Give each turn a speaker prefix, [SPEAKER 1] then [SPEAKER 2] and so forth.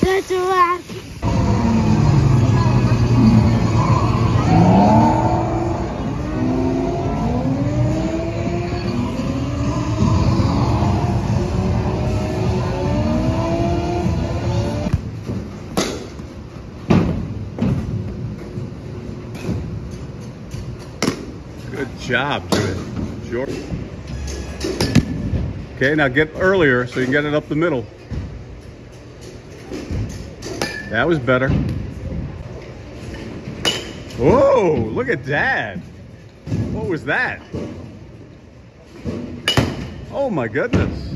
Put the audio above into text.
[SPEAKER 1] That's a wrap.
[SPEAKER 2] Good job, Judith. George. Okay, now get earlier so you can get it up the middle. That was better. Whoa, look at that. What was that? Oh my goodness.